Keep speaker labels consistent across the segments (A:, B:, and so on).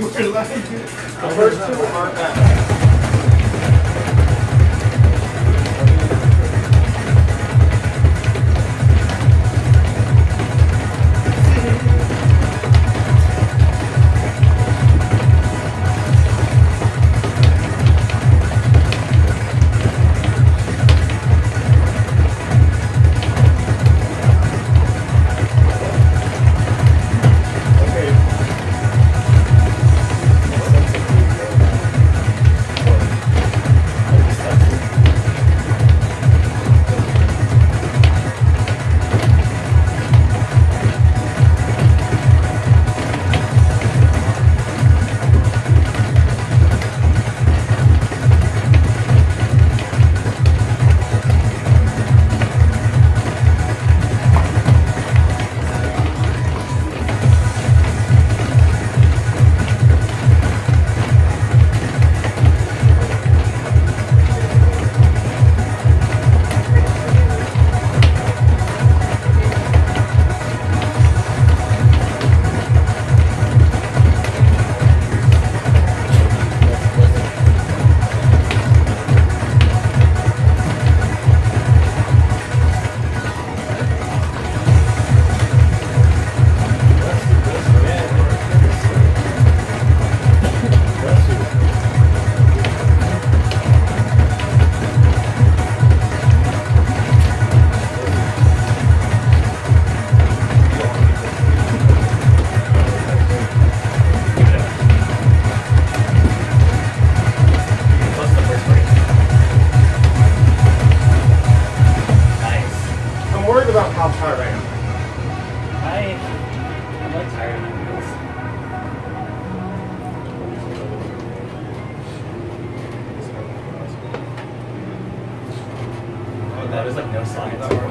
A: You were lucky. The first two aren't bad.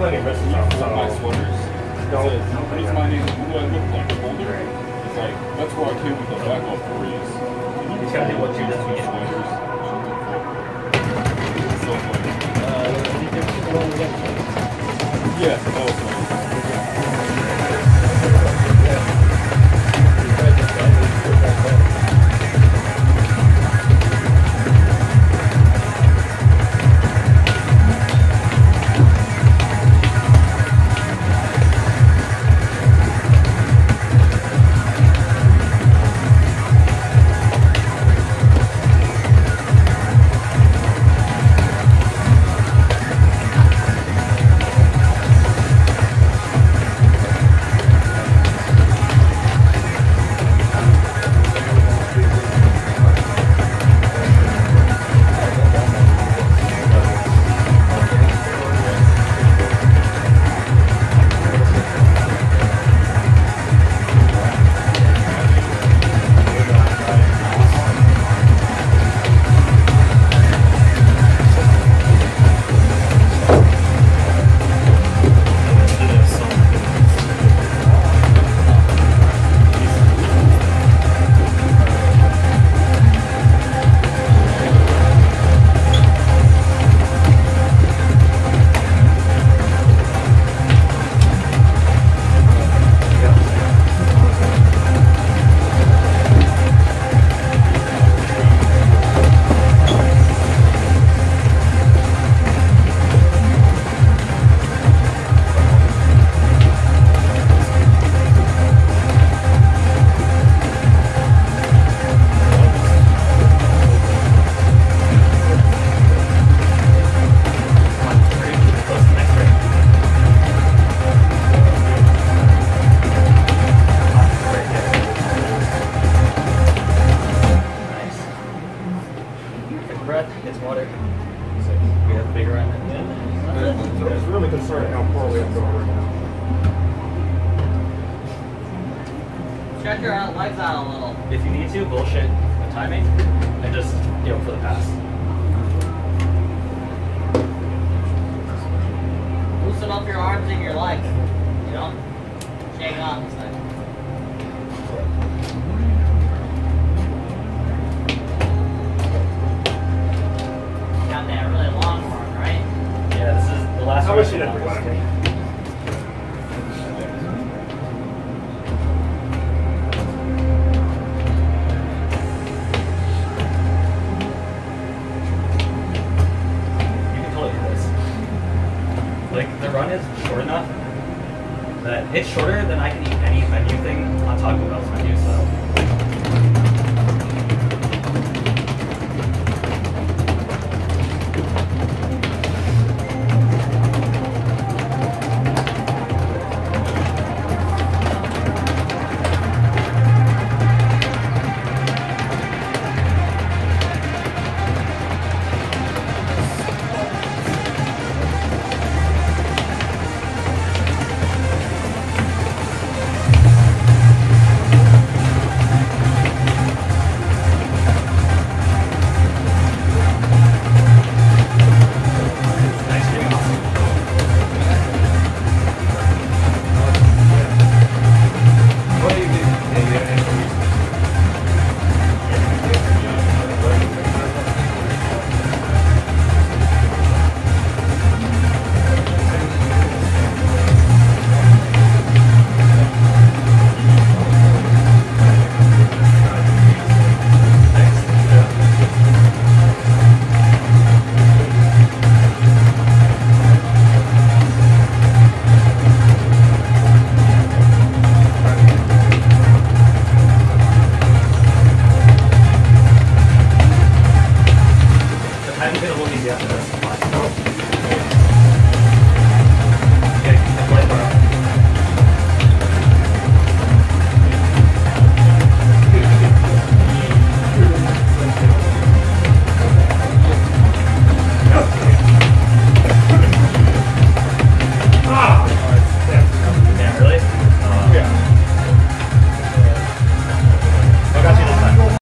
B: like, I got plenty of misses though, One my sweaters. Don't- It says, don't what is think my name? Who do I look like? Folder? It's like, that's where I came with the back off Koreas. You just gotta do what you did at the beginning. Sweaters. So funny. Yes, also.
C: breath, gets water.
B: So
C: we have out that.
D: So
A: it's really concerning how poorly I'm right now.
D: Check your out a little.
C: If you need to, bullshit the timing and just deal for the pass.
D: Loosen up your arms and your legs. You know? Shake up.
C: This. Like the run is short enough that it's shorter than I can eat any menu thing on Taco Bell's menu. So